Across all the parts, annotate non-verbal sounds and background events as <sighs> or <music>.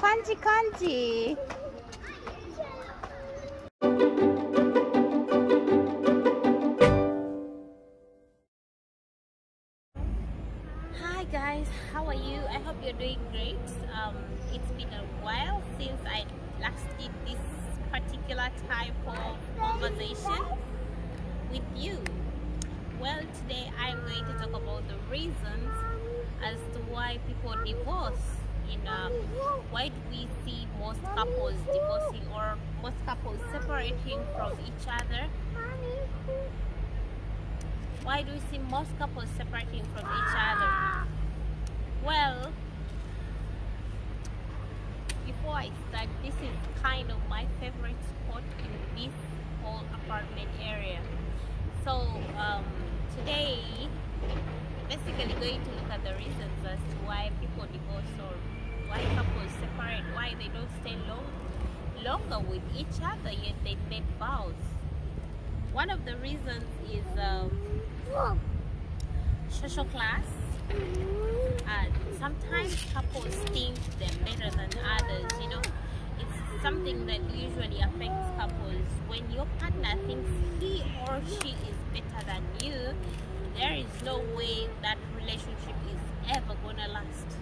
Kanji, kanji. Hi guys, how are you? I hope you're doing great. Um, it's been a while since I last did this particular type of conversation with you. Well, today I'm going to talk about the reasons as to why people divorce. In uh, why do we see most couples divorcing or most couples separating from each other? Why do we see most couples separating from each other? Well, before I start, this is kind of my favorite spot in this whole apartment area. So um, today, basically going to look at the reasons as to why people divorce or why they don't stay long longer with each other yet they make vows. One of the reasons is um, social class. And sometimes couples think they're better than others, you know. It's something that usually affects couples. When your partner thinks he or she is better than you, there is no way that relationship is ever gonna last.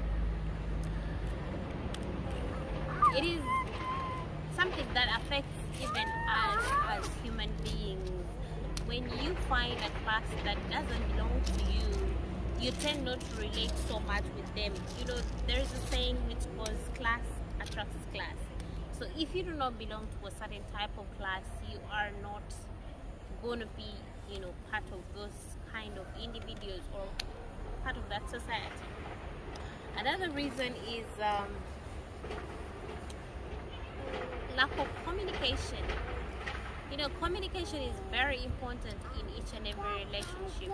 It is something that affects even us as human beings. When you find a class that doesn't belong to you, you tend not to relate so much with them. You know, there is a saying which goes class attracts class. So if you do not belong to a certain type of class, you are not going to be, you know, part of those kind of individuals or part of that society. Another reason is um, lack of communication. You know, communication is very important in each and every relationship.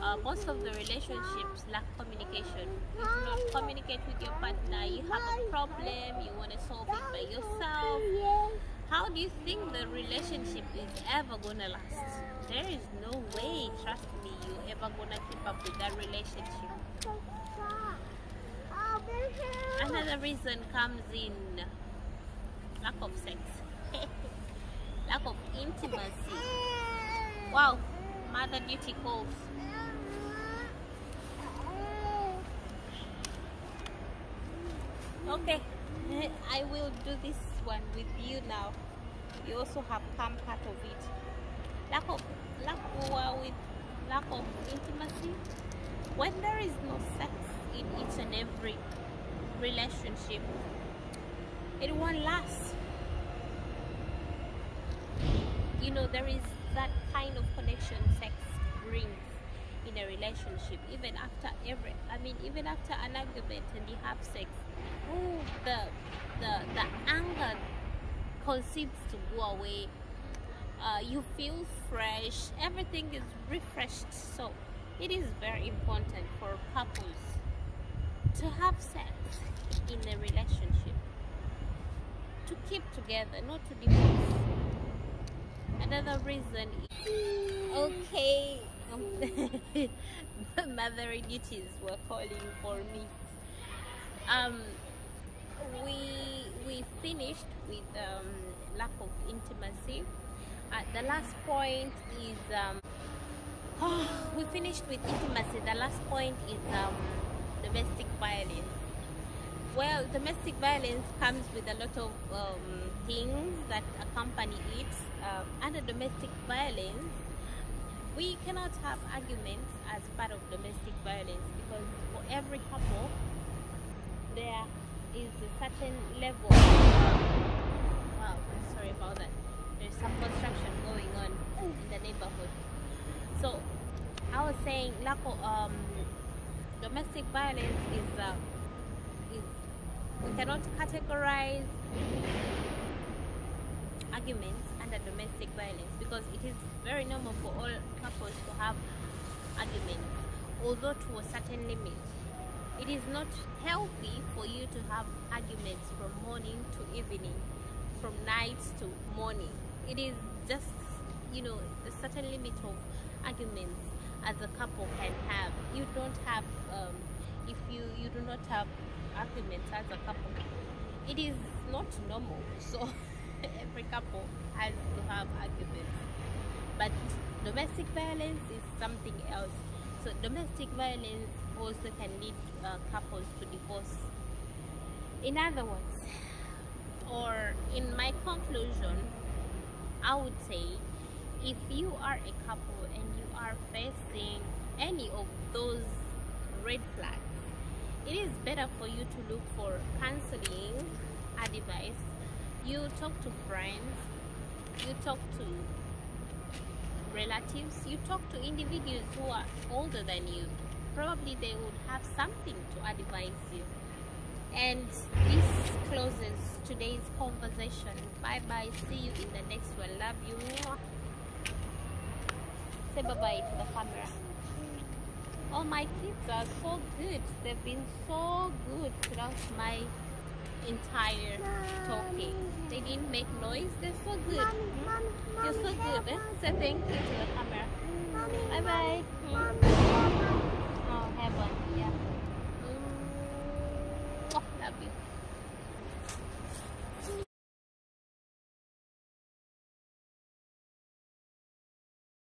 Uh, most of the relationships lack communication. You do not communicate with your partner. You have a problem, you want to solve it by yourself. How do you think the relationship is ever gonna last? There is no way, trust me, you're ever gonna keep up with that relationship. Another reason comes in lack of sex, <laughs> lack of intimacy. Wow, mother duty calls. Okay, I will do this one with you now. You also have come part of it. Lack of lack of, with lack of intimacy. When there is no sex in each and every relationship, it won't last. You know, there is that kind of connection sex brings in a relationship. Even after every, I mean, even after an argument and you have sex, oh, the the the anger concedes to go away. Uh, you feel fresh. Everything is refreshed. So it is very important for couples to have sex in a relationship to keep together, not to divorce. Another reason is okay. <laughs> Mother duties were calling for me. Um, we we finished with um, lack of intimacy. Uh, the last point is um, oh, <sighs> we finished with intimacy. The last point is um, domestic violence. Well, domestic violence comes with a lot of um, things that accompany it. Uh, under domestic violence, we cannot have arguments as part of domestic violence because for every couple, there is a certain level. Of, wow, sorry about that. There's some construction going on in the neighborhood. So, I was saying, lack of um, domestic violence is uh, we cannot categorize arguments under domestic violence because it is very normal for all couples to have arguments, although to a certain limit. It is not healthy for you to have arguments from morning to evening, from night to morning. It is just, you know, a certain limit of arguments as a couple can have. You don't have, um, if you, you do not have arguments as a couple. It is not normal. So <laughs> every couple has to have arguments. But domestic violence is something else. So domestic violence also can lead uh, couples to divorce. In other words, or in my conclusion, I would say if you are a couple and you are facing any of those red flags, it is better for you to look for counseling advice. You talk to friends, you talk to relatives, you talk to individuals who are older than you. Probably they would have something to advise you. And this closes today's conversation. Bye bye. See you in the next one. Love you. Say bye bye to the camera. Oh, my kids are so good. They've been so good throughout my entire talking. They didn't make noise. They're so good. You're so good. Eh? Say thank you to the camera. Bye bye.